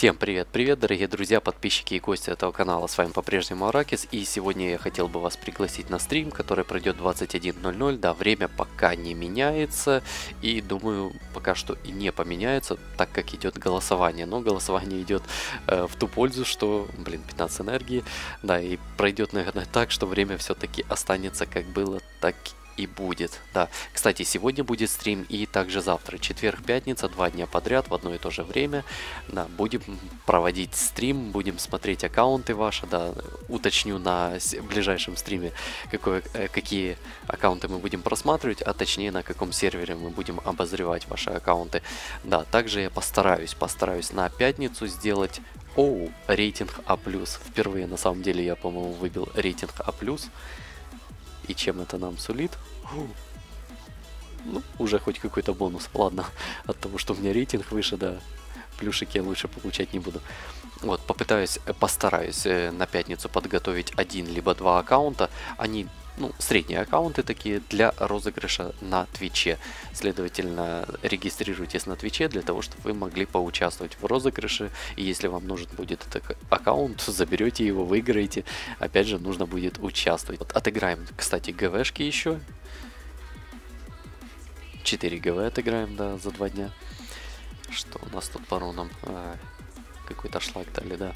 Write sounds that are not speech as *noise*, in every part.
Всем привет-привет, дорогие друзья, подписчики и гости этого канала. С вами по-прежнему Аракис. И сегодня я хотел бы вас пригласить на стрим, который пройдет 21.00. Да, время пока не меняется. И думаю, пока что и не поменяется, так как идет голосование. Но голосование идет э, в ту пользу, что, блин, 15 энергии. Да, и пройдет, наверное, так, что время все-таки останется как было, так и будет. Да, кстати, сегодня будет стрим и также завтра. Четверг, пятница, два дня подряд в одно и то же время. Да, будем проводить стрим, будем смотреть аккаунты ваши, да, уточню на ближайшем стриме, какое, э, какие аккаунты мы будем просматривать, а точнее на каком сервере мы будем обозревать ваши аккаунты. Да, также я постараюсь, постараюсь на пятницу сделать Оу, рейтинг А+. Впервые на самом деле я, по-моему, выбил рейтинг А+. И чем это нам сулит? Ну, уже хоть какой-то бонус. Ладно, *laughs* от того, что у меня рейтинг выше, да, плюшики я лучше получать не буду. Вот, попытаюсь, э, постараюсь э, на пятницу подготовить один либо два аккаунта. Они ну, средние аккаунты такие для розыгрыша на Твиче. Следовательно, регистрируйтесь на Твиче для того, чтобы вы могли поучаствовать в розыгрыше. И если вам нужен будет этот аккаунт, *laughs* заберете его, выиграете. Опять же, нужно будет участвовать. Вот, отыграем, кстати, ГВшки еще. 4 ГВ отыграем, да, за два дня. Что у нас тут по рунам? Какой-то шлак дали, да.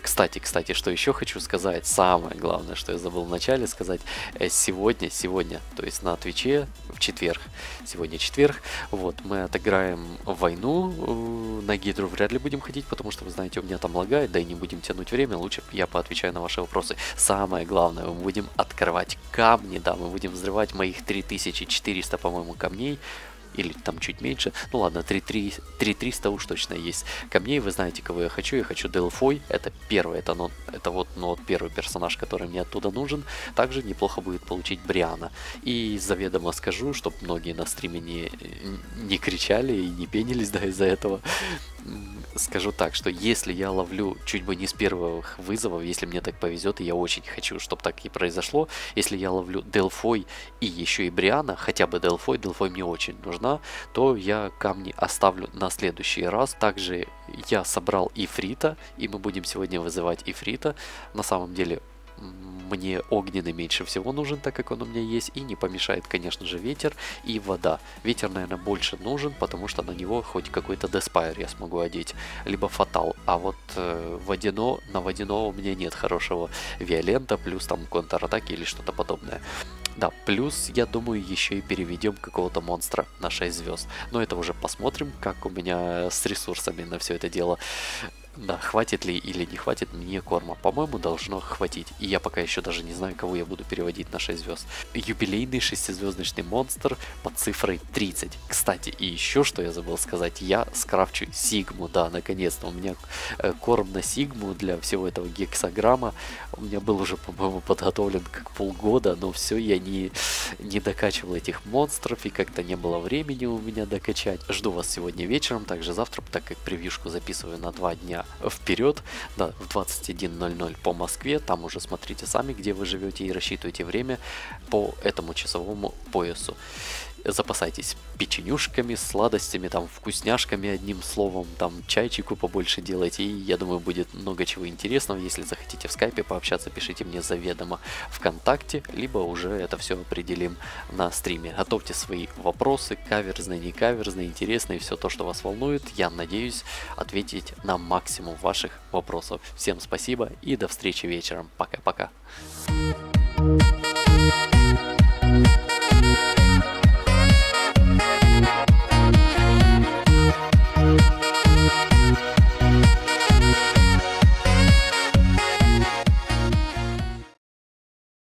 Кстати, кстати, что еще хочу сказать, самое главное, что я забыл вначале сказать, э, сегодня, сегодня, то есть на Твиче в четверг, сегодня четверг, вот, мы отыграем войну, э, на Гидру вряд ли будем ходить, потому что, вы знаете, у меня там лагает, да и не будем тянуть время, лучше я поотвечаю на ваши вопросы. Самое главное, мы будем открывать камни, да, мы будем взрывать моих 3400, по-моему, камней, или там чуть меньше. Ну ладно, 3300 уж точно есть. Камней вы знаете, кого я хочу. Я хочу Делфой. Это первый, это, ну, это вот, вот первый персонаж, который мне оттуда нужен. Также неплохо будет получить Бриана. И заведомо скажу, чтобы многие на стриме не, не кричали и не пенились да, из-за этого скажу так, что если я ловлю чуть бы не с первых вызовов, если мне так повезет, и я очень хочу, чтобы так и произошло, если я ловлю Делфой и еще и Бриана, хотя бы Делфой, Делфой мне очень нужна, то я камни оставлю на следующий раз. Также я собрал Ифрита, и мы будем сегодня вызывать Ифрита. На самом деле мне огненный меньше всего нужен, так как он у меня есть, и не помешает, конечно же, ветер и вода. Ветер, наверное, больше нужен, потому что на него хоть какой-то Деспайр я смогу одеть, либо Фатал. А вот э, водяно, на водяного у меня нет хорошего Виолента, плюс там контратаки или что-то подобное. Да, плюс, я думаю, еще и переведем какого-то монстра на 6 звезд. Но это уже посмотрим, как у меня с ресурсами на все это дело. Да, хватит ли или не хватит мне корма. По-моему, должно хватить. И я пока еще даже не знаю, кого я буду переводить на 6 звезд. Юбилейный шестизвездочный монстр под цифрой 30. Кстати, и еще что я забыл сказать. Я скрафчу Сигму. Да, наконец-то. У меня э, корм на Сигму для всего этого гексограмма. У меня был уже, по-моему, подготовлен как полгода. Но все, я не, не докачивал этих монстров. И как-то не было времени у меня докачать. Жду вас сегодня вечером. Также завтра, так как превьюшку записываю на два дня вперед, да, в 21.00 по Москве, там уже смотрите сами, где вы живете и рассчитывайте время по этому часовому поясу запасайтесь печенюшками, сладостями, там, вкусняшками, одним словом, там, чайчику побольше делайте, и я думаю, будет много чего интересного. Если захотите в скайпе пообщаться, пишите мне заведомо ВКонтакте, либо уже это все определим на стриме. Готовьте свои вопросы, каверзные, не каверзные, интересные, все то, что вас волнует. Я надеюсь ответить на максимум ваших вопросов. Всем спасибо и до встречи вечером. Пока-пока. Thank you